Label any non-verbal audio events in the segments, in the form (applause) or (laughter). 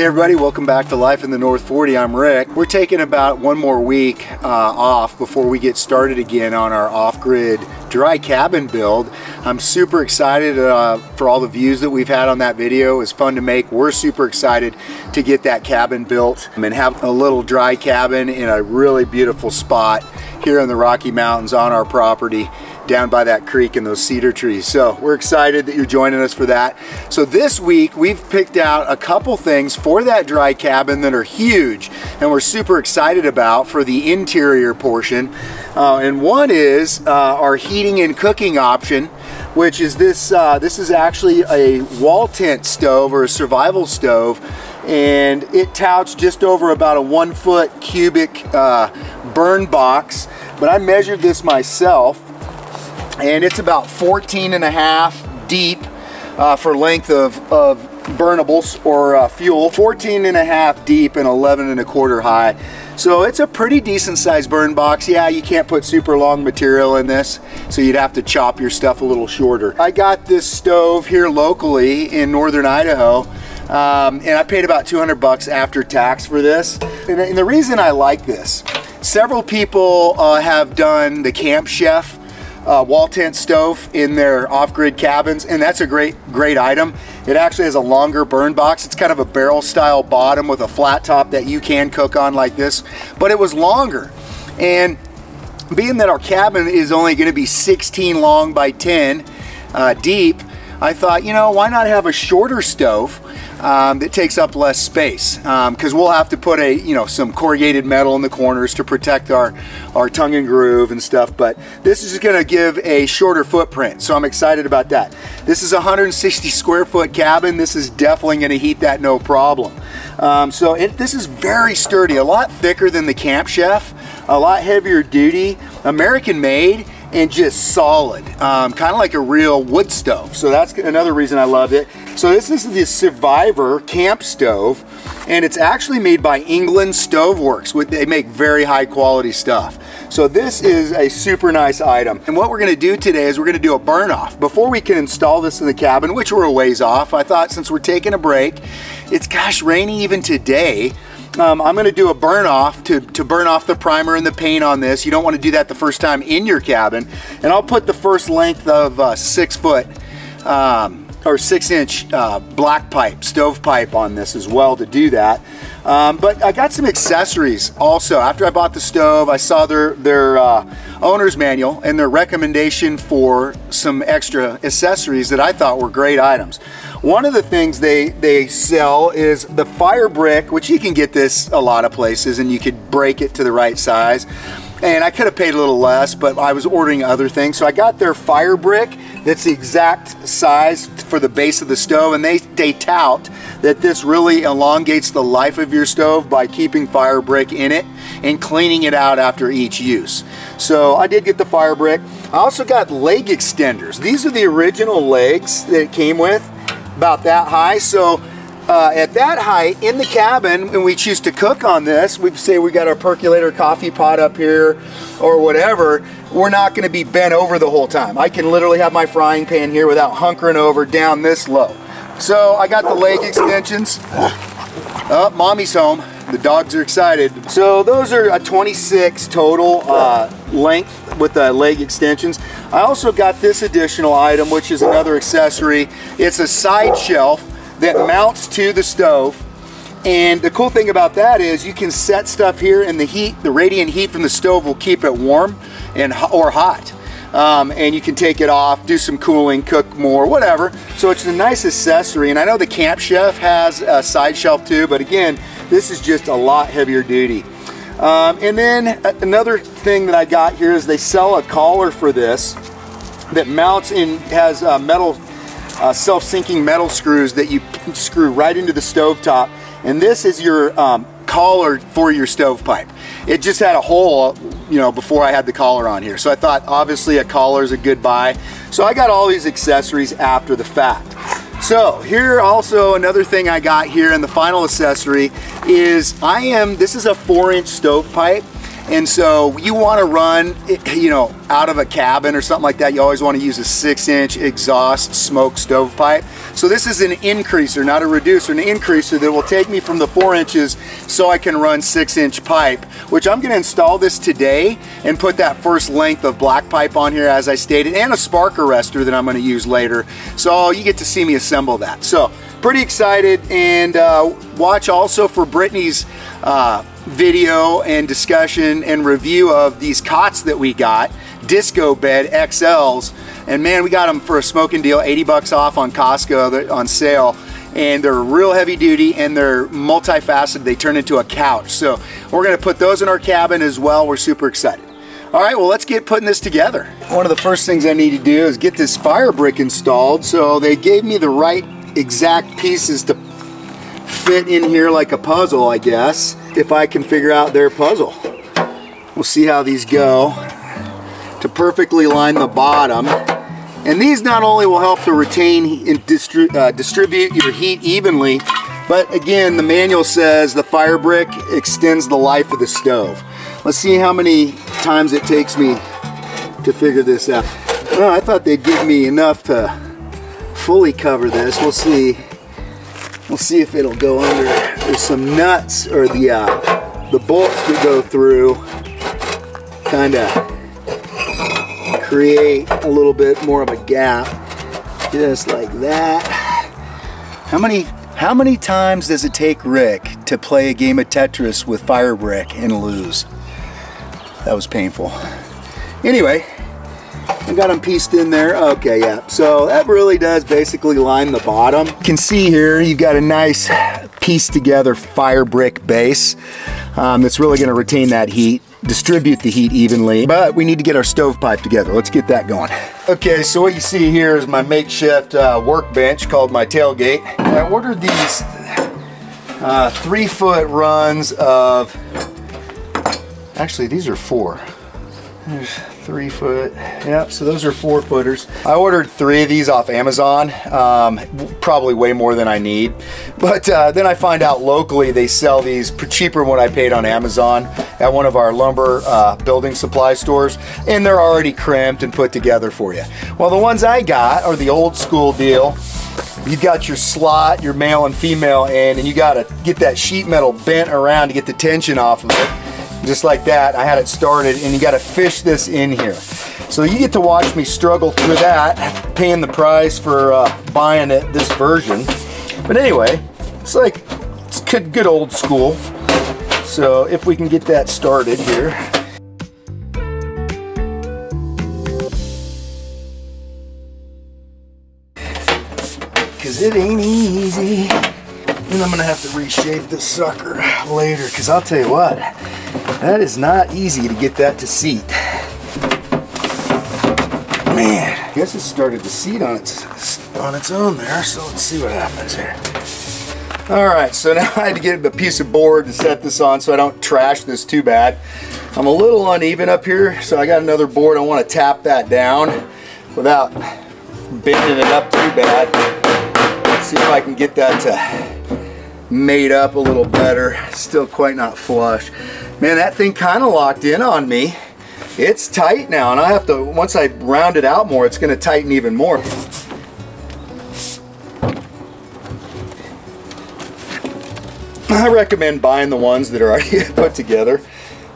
Hey everybody, welcome back to Life in the North 40. I'm Rick. We're taking about one more week uh, off before we get started again on our off-grid dry cabin build. I'm super excited uh, for all the views that we've had on that video. It was fun to make. We're super excited to get that cabin built and have a little dry cabin in a really beautiful spot here in the Rocky Mountains on our property down by that creek and those cedar trees. So we're excited that you're joining us for that. So this week we've picked out a couple things for that dry cabin that are huge and we're super excited about for the interior portion. Uh, and one is uh, our heating and cooking option which is this uh, this is actually a wall tent stove or a survival stove and it touts just over about a one foot cubic uh, burn box but I measured this myself and it's about 14 and a half deep uh, for length of, of burnables or uh, fuel. 14 and a half deep and 11 and a quarter high. So it's a pretty decent sized burn box. Yeah you can't put super long material in this so you'd have to chop your stuff a little shorter. I got this stove here locally in northern Idaho um, and I paid about 200 bucks after tax for this. And, and the reason I like this several people uh, have done the camp chef uh, wall tent stove in their off-grid cabins and that's a great great item. It actually has a longer burn box. It's kind of a barrel style bottom with a flat top that you can cook on like this but it was longer. And being that our cabin is only going to be 16 long by 10 uh, deep I thought you know why not have a shorter stove um, that takes up less space because um, we'll have to put a you know some corrugated metal in the corners to protect our our tongue and groove and stuff but this is going to give a shorter footprint so I'm excited about that. This is a 160 square foot cabin. This is definitely going to heat that no problem. Um, so it, this is very sturdy a lot thicker than the Camp Chef a lot heavier duty American made and just solid, um, kind of like a real wood stove. So that's another reason I love it. So this is the Survivor camp stove, and it's actually made by England Stove Works. They make very high quality stuff. So this is a super nice item. And what we're gonna do today is we're gonna do a burn off. Before we can install this in the cabin, which we're a ways off, I thought since we're taking a break, it's gosh, rainy even today, um, I'm gonna do a burn off to, to burn off the primer and the paint on this. You don't wanna do that the first time in your cabin. And I'll put the first length of uh, six foot um, or six inch uh, black pipe, stove pipe on this as well to do that. Um, but I got some accessories also. After I bought the stove, I saw their, their uh, owner's manual and their recommendation for some extra accessories that I thought were great items. One of the things they, they sell is the fire brick, which you can get this a lot of places and you could break it to the right size. And I could have paid a little less, but I was ordering other things. So I got their fire brick that's the exact size for the base of the stove. And they, they tout that this really elongates the life of your stove by keeping fire brick in it and cleaning it out after each use. So I did get the fire brick. I also got leg extenders. These are the original legs that it came with about that high. So uh, at that height in the cabin, and we choose to cook on this, we say we got our percolator coffee pot up here or whatever, we're not gonna be bent over the whole time. I can literally have my frying pan here without hunkering over down this low. So I got the leg extensions. Oh, mommy's home. The dogs are excited. So those are a 26 total uh, length with the leg extensions. I also got this additional item, which is another accessory. It's a side shelf that mounts to the stove. And the cool thing about that is you can set stuff here and the heat, the radiant heat from the stove will keep it warm and or hot. Um, and you can take it off, do some cooling, cook more, whatever. So it's a nice accessory. And I know the Camp Chef has a side shelf too, but again, this is just a lot heavier duty. Um, and then another thing that I got here is they sell a collar for this that mounts in, has uh, metal, uh, self-sinking metal screws that you screw right into the stove top. And this is your um, collar for your stovepipe. It just had a hole, you know, before I had the collar on here. So I thought obviously a collar is a good buy. So I got all these accessories after the fact. So here also another thing I got here in the final accessory is I am, this is a four inch stovepipe And so you want to run, you know, out of a cabin or something like that, you always want to use a six inch exhaust smoke stovepipe. So this is an increaser, not a reducer, an increaser that will take me from the four inches so I can run six inch pipe, which I'm going to install this today and put that first length of black pipe on here as I stated, and a spark arrestor that I'm going to use later. So you get to see me assemble that. So pretty excited and uh, watch also for Brittany's uh, video and discussion and review of these cots that we got Disc-O-Bed XLs and man we got them for a smoking deal 80 bucks off on Costco on sale. And they're real heavy duty and they're multifaceted. They turn into a couch. So we're gonna put those in our cabin as well. We're super excited. All right well let's get putting this together. One of the first things I need to do is get this fire brick installed. So they gave me the right exact pieces to fit in here like a puzzle, I guess, if I can figure out their puzzle. We'll see how these go to perfectly line the bottom. And these not only will help to retain and distri uh, distribute your heat evenly, but again, the manual says the fire brick extends the life of the stove. Let's see how many times it takes me to figure this out. Oh, I thought they'd give me enough to fully cover this. We'll see. We'll see if it'll go under. There's some nuts or the uh, the bolts that go through kind of create a little bit more of a gap just like that. How many how many times does it take Rick to play a game of Tetris with fire brick and lose? That was painful. Anyway, I got them pieced in there. Okay, yeah. So that really does basically line the bottom. You can see here, you've got a nice pieced together fire brick base um, that's really gonna retain that heat distribute the heat evenly, but we need to get our stovepipe together. Let's get that going. Okay, so what you see here is my makeshift uh, workbench called my tailgate. I ordered these uh, three foot runs of, actually these are four. There's three foot. Yep, so those are four footers. I ordered three of these off Amazon, um, probably way more than I need. But uh, then I find out locally they sell these cheaper than what I paid on Amazon at one of our lumber uh, building supply stores, and they're already crimped and put together for you. Well, the ones I got are the old school deal. You've got your slot, your male and female end, and you gotta get that sheet metal bent around to get the tension off of it just like that. I had it started and you got to fish this in here. So you get to watch me struggle through that, paying the price for uh, buying it, this version. But anyway, it's like, it's good, good old school. So if we can get that started here. Cause it ain't easy. And I'm gonna have to reshape this sucker later, cause I'll tell you what, that is not easy to get that to seat. Man, I guess it started to seat on its on its own there, so let's see what happens here. All right, so (laughs) now I had to get a piece of board to set this on so I don't trash this too bad. I'm a little uneven up here, so I got another board. I want to tap that down without bending it up too bad. Let's see if I can get that to made up a little better. Still quite not flush. Man, that thing kind of locked in on me. It's tight now, and I have to, once I round it out more, it's going to tighten even more. I recommend buying the ones that are already (laughs) put together.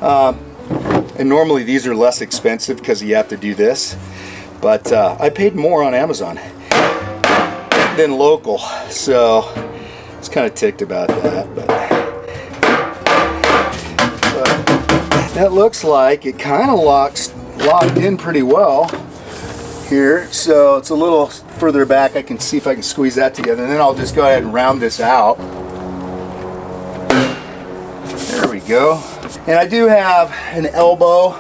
Um, and normally these are less expensive because you have to do this. But uh, I paid more on Amazon than local. So I was kind of ticked about that. But that looks like it kind of locks locked in pretty well here. So it's a little further back. I can see if I can squeeze that together and then I'll just go ahead and round this out. There we go. And I do have an elbow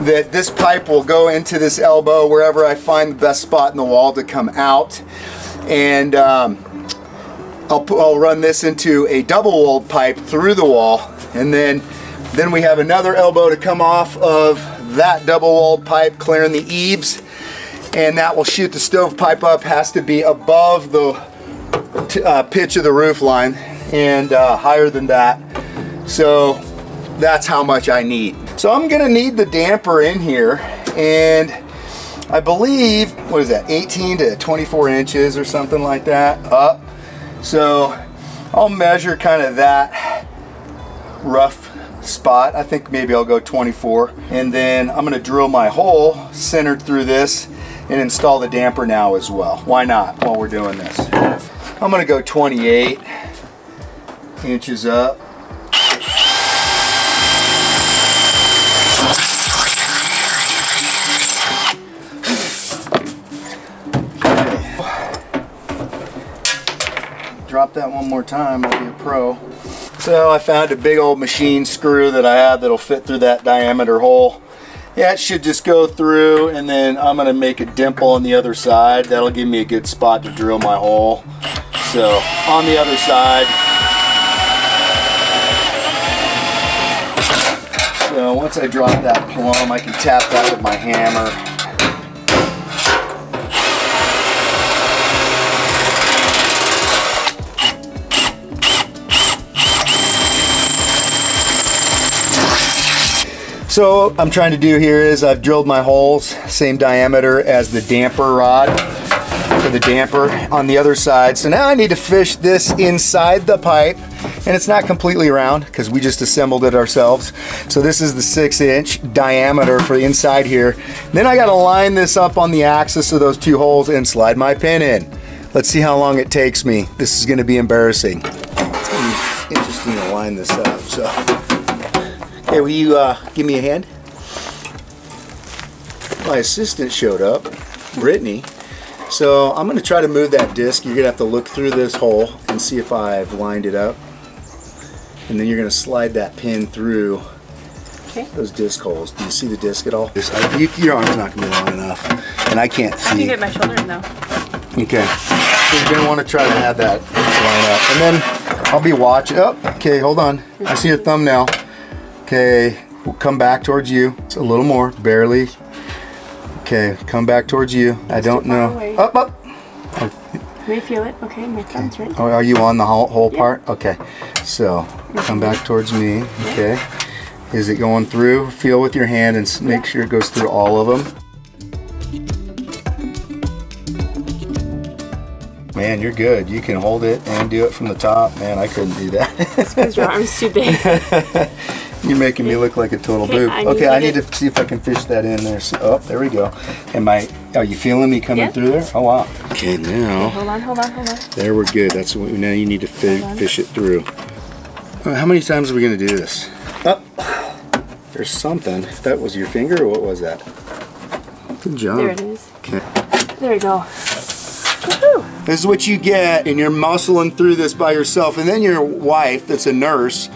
that this pipe will go into this elbow wherever I find the best spot in the wall to come out. And um, I'll, I'll run this into a double walled pipe through the wall and then then we have another elbow to come off of that double walled pipe clearing the eaves. And that will shoot the stovepipe up has to be above the uh, pitch of the roof line and uh, higher than that. So that's how much I need. So I'm gonna need the damper in here and I believe, what is that, 18 to 24 inches or something like that up. So I'll measure kind of that rough spot. I think maybe I'll go 24. And then I'm gonna drill my hole centered through this and install the damper now as well. Why not while we're doing this? I'm gonna go 28 inches up. Drop that one more time, I'll be a pro. So I found a big old machine screw that I have that'll fit through that diameter hole. Yeah, it should just go through and then I'm gonna make a dimple on the other side. That'll give me a good spot to drill my hole. So on the other side. So once I drop that plumb, I can tap that with my hammer. So I'm trying to do here is I've drilled my holes, same diameter as the damper rod for the damper on the other side. So now I need to fish this inside the pipe and it's not completely round because we just assembled it ourselves. So this is the six inch diameter for the inside here. Then I got to line this up on the axis of those two holes and slide my pin in. Let's see how long it takes me. This is going to be embarrassing. It's interesting to line this up. So. Okay, will you uh, give me a hand? My assistant showed up, Brittany. So I'm going to try to move that disc. You're going to have to look through this hole and see if I've lined it up. And then you're going to slide that pin through okay. those disc holes. Do you see the disc at all? This, I, you, your arm's not going to be long enough. And I can't see. I can get my shoulder in though. Okay. So you're going to want to try to have that line up. And then I'll be watching. Oh, okay, hold on. I see a thumbnail. Okay, we'll come back towards you. It's a little more, barely. Okay, come back towards you. I don't know. Up, up. Oh. May feel it. Okay, my thumb's right. Oh, are you on the whole, whole part? Okay. So, come back towards me. Okay. Is it going through? Feel with your hand and make sure it goes through all of them. Man, you're good. You can hold it and do it from the top. Man, I couldn't do that. It's because your arm's too big. (laughs) You're making me look like a total okay, boob. I okay, I need to see if I can fish that in there. So, oh, there we go. Am I? Are you feeling me coming through there? Oh wow. Okay, now. Okay, hold on, hold on, hold on. There we're good. That's what now you need to fi fish it through. Uh, how many times are we gonna do this? Oh, there's something. That was your finger, or what was that? Good job. There it is. Okay. There we go. This is what you get, and you're muscling through this by yourself. And then your wife, that's a nurse,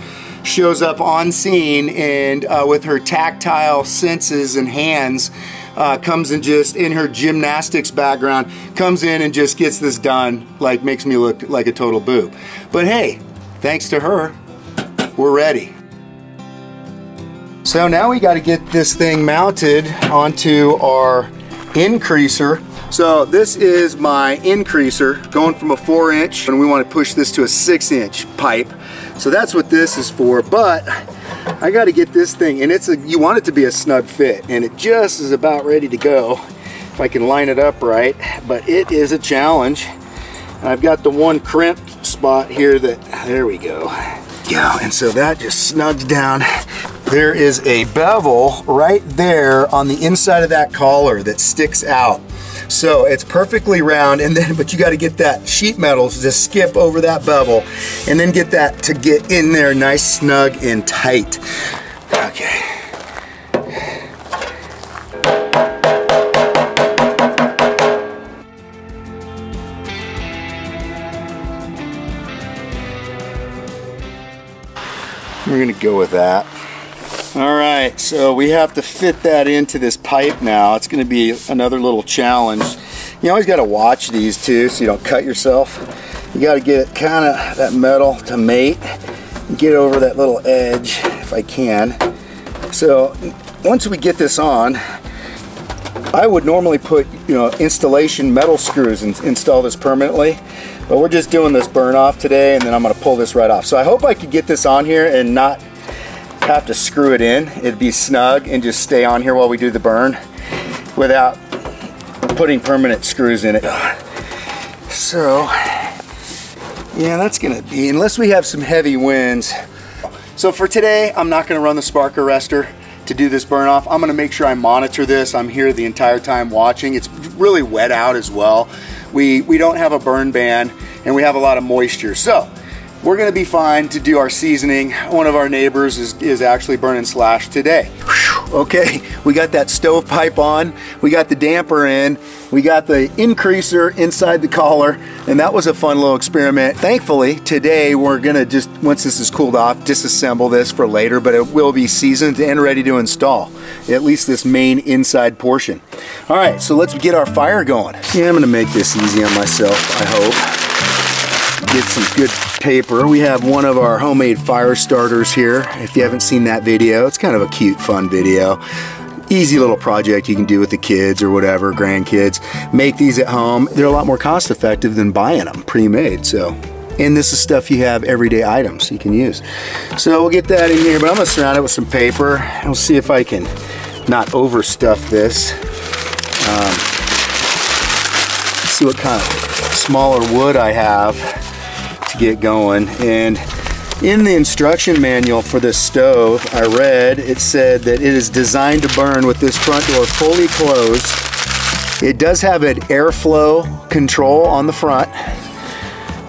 shows up on scene and uh, with her tactile senses and hands uh, comes and just in her gymnastics background comes in and just gets this done like makes me look like a total boob. But hey thanks to her we're ready. So now we got to get this thing mounted onto our increaser. So this is my increaser going from a four inch and we want to push this to a six inch pipe so that's what this is for, but I got to get this thing, and it's a, you want it to be a snug fit, and it just is about ready to go if I can line it up right, but it is a challenge. I've got the one crimped spot here that, there we go. Yeah, and so that just snugs down. There is a bevel right there on the inside of that collar that sticks out. So it's perfectly round and then, but you got to get that sheet metal to just skip over that bevel and then get that to get in there nice, snug, and tight. Okay. We're gonna go with that. All right, so we have to fit that into this pipe now. It's gonna be another little challenge. You always gotta watch these too so you don't cut yourself. You gotta get kind of that metal to mate, get over that little edge if I can. So once we get this on, I would normally put you know installation metal screws and install this permanently but we're just doing this burn off today and then I'm gonna pull this right off so I hope I could get this on here and not have to screw it in. It'd be snug and just stay on here while we do the burn without putting permanent screws in it. So, yeah, that's gonna be, unless we have some heavy winds. So for today, I'm not gonna run the spark arrestor to do this burn off. I'm gonna make sure I monitor this. I'm here the entire time watching. It's really wet out as well. We, we don't have a burn ban and we have a lot of moisture. So we're gonna be fine to do our seasoning. One of our neighbors is, is actually burning slash today. Whew, okay, we got that stovepipe on, we got the damper in, we got the increaser inside the collar, and that was a fun little experiment. Thankfully, today we're gonna just, once this is cooled off, disassemble this for later, but it will be seasoned and ready to install, at least this main inside portion. All right, so let's get our fire going. Yeah, I'm gonna make this easy on myself, I hope get some good paper. We have one of our homemade fire starters here. If you haven't seen that video, it's kind of a cute, fun video. Easy little project you can do with the kids or whatever, grandkids. Make these at home. They're a lot more cost effective than buying them pre-made, so. And this is stuff you have everyday items you can use. So we'll get that in here, but I'm gonna surround it with some paper. We'll see if I can not overstuff this. Um, see what kind of smaller wood I have to get going. And in the instruction manual for this stove, I read it said that it is designed to burn with this front door fully closed. It does have an airflow control on the front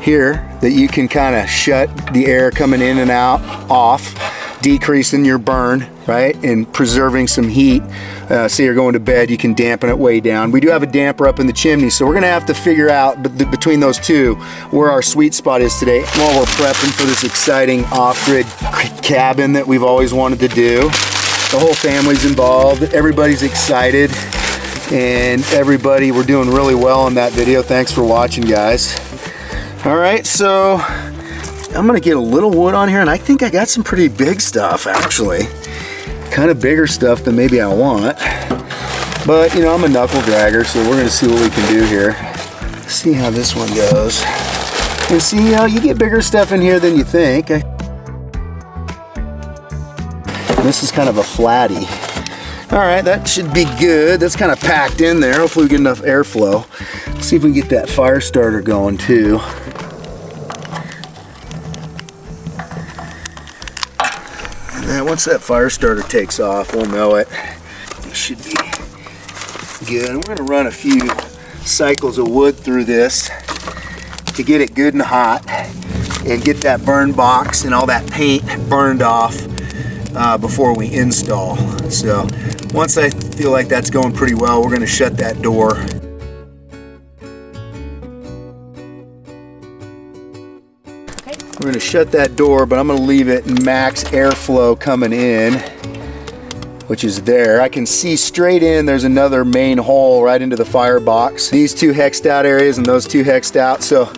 here that you can kind of shut the air coming in and out off, decreasing your burn, right, and preserving some heat. Uh, say you're going to bed, you can dampen it way down. We do have a damper up in the chimney, so we're gonna have to figure out between those two where our sweet spot is today while we're prepping for this exciting off-grid cabin that we've always wanted to do. The whole family's involved, everybody's excited, and everybody, we're doing really well in that video. Thanks for watching, guys. All right, so I'm gonna get a little wood on here, and I think I got some pretty big stuff, actually kind of bigger stuff than maybe I want. But, you know, I'm a knuckle dragger, so we're to see what we can do here. See how this one goes. And see, you know, you get bigger stuff in here than you think. This is kind of a flatty. All right, that should be good. That's kind of packed in there. Hopefully we get enough airflow. Let's see if we can get that fire starter going too. Once that fire starter takes off, we'll know it. It should be good. We're gonna run a few cycles of wood through this to get it good and hot and get that burn box and all that paint burned off uh, before we install. So once I feel like that's going pretty well, we're gonna shut that door We're gonna shut that door, but I'm gonna leave it max airflow coming in, which is there. I can see straight in, there's another main hole right into the firebox. These two hexed out areas and those two hexed out, so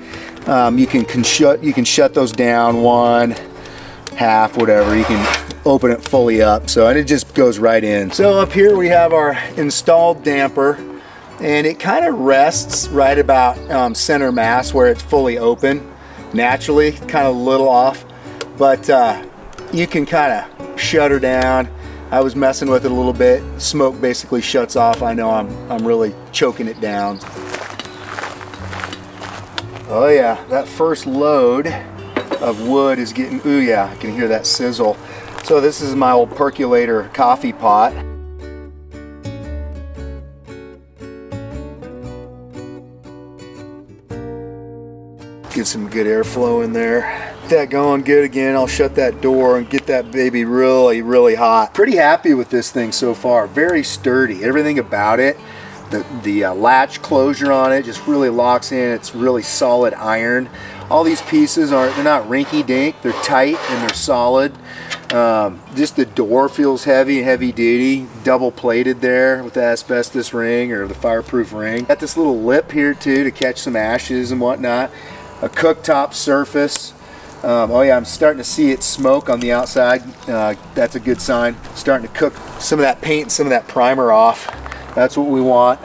um, you can, can shut you can shut those down one, half, whatever. You can open it fully up, so and it just goes right in. So up here we have our installed damper, and it kind of rests right about um, center mass where it's fully open naturally, kind of a little off, but uh, you can kind of shut her down. I was messing with it a little bit. Smoke basically shuts off. I know I'm, I'm really choking it down. Oh yeah, that first load of wood is getting, ooh yeah, I can hear that sizzle. So this is my old percolator coffee pot. Get some good airflow in there. Get that going good again. I'll shut that door and get that baby really, really hot. Pretty happy with this thing so far. Very sturdy. Everything about it. The, the uh, latch closure on it just really locks in. It's really solid iron. All these pieces are, they're not rinky dink. They're tight and they're solid. Um, just the door feels heavy, heavy duty, double plated there with the asbestos ring or the fireproof ring. Got this little lip here too to catch some ashes and whatnot a cooktop surface. Um, oh yeah, I'm starting to see it smoke on the outside. Uh, that's a good sign. Starting to cook some of that paint, some of that primer off. That's what we want.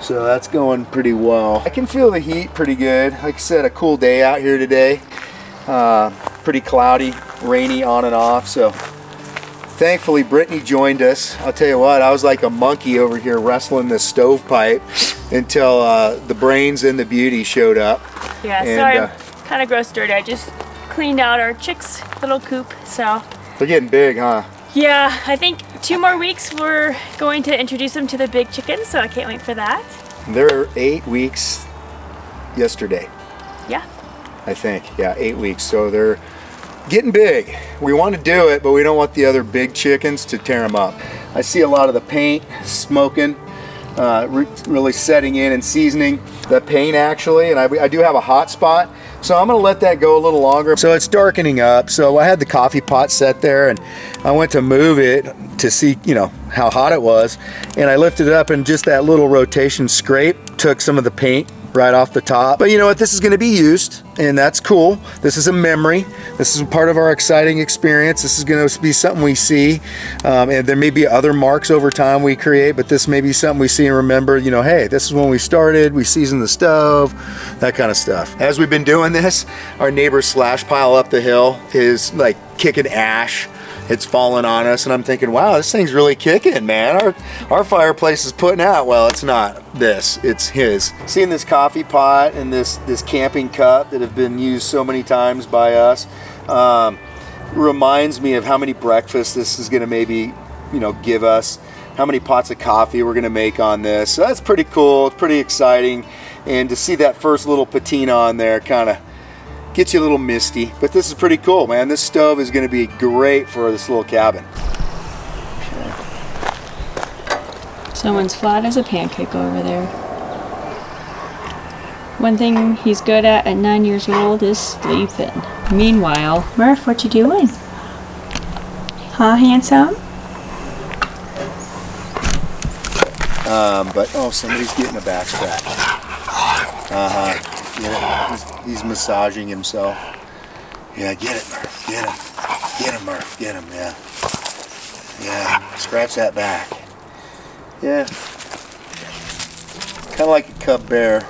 So that's going pretty well. I can feel the heat pretty good. Like I said, a cool day out here today. Uh, pretty cloudy, rainy on and off. So thankfully Brittany joined us. I'll tell you what, I was like a monkey over here wrestling this stovepipe until uh, the brains and the beauty showed up. Yeah, And, sorry, uh, kind of gross dirty. I just cleaned out our chicks' little coop, so They're getting big, huh? yeah, I think two more weeks we're going to introduce them to the big chickens, so I can't wait for that. They're eight weeks yesterday, Yeah. I think. Yeah, eight weeks. So they're getting big. We want to do it, but we don't want the other big chickens to tear them up. I see a lot of the paint smoking, uh, re really setting in and seasoning the paint actually, and I, I do have a hot spot. So I'm gonna let that go a little longer. So it's darkening up. So I had the coffee pot set there and I went to move it to see, you know, how hot it was. And I lifted it up and just that little rotation scrape took some of the paint right off the top. But you know what, this is gonna be used and that's cool. This is a memory. This is part of our exciting experience. This is gonna be something we see. Um, and there may be other marks over time we create, but this may be something we see and remember, you know, hey, this is when we started, we seasoned the stove, that kind of stuff. As we've been doing this, our neighbor's slash pile up the hill is like kicking ash it's fallen on us and I'm thinking wow this thing's really kicking man. Our our fireplace is putting out. Well it's not this it's his. Seeing this coffee pot and this this camping cup that have been used so many times by us um, reminds me of how many breakfasts this is going to maybe you know give us how many pots of coffee we're going to make on this. So that's pretty cool it's pretty exciting. And to see that first little patina on there kind of gets you a little misty, but this is pretty cool, man. This stove is gonna be great for this little cabin. Someone's flat as a pancake over there. One thing he's good at at nine years old is sleeping. Meanwhile, Murph, what you doing? Huh, handsome? Um, but oh, somebody's getting a back scratch. Uh huh. He's, he's massaging himself. Yeah, get it, Murph. Get him. Get him, Murph. Get him. Yeah. Yeah. Scratch that back. Yeah. Kind of like a cub bear.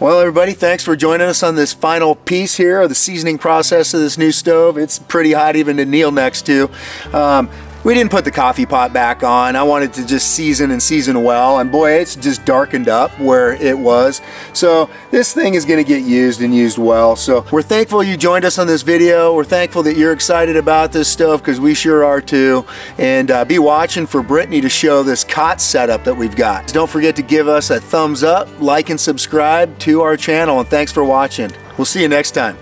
Well, everybody, thanks for joining us on this final piece here of the seasoning process of this new stove. It's pretty hot even to kneel next to. Um, we didn't put the coffee pot back on. I wanted to just season and season well, and boy, it's just darkened up where it was. So this thing is gonna get used and used well. So we're thankful you joined us on this video. We're thankful that you're excited about this stove because we sure are too. And uh, be watching for Brittany to show this cot setup that we've got. Don't forget to give us a thumbs up, like and subscribe to our channel, and thanks for watching. We'll see you next time.